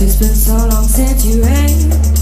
It's been so long since you ain't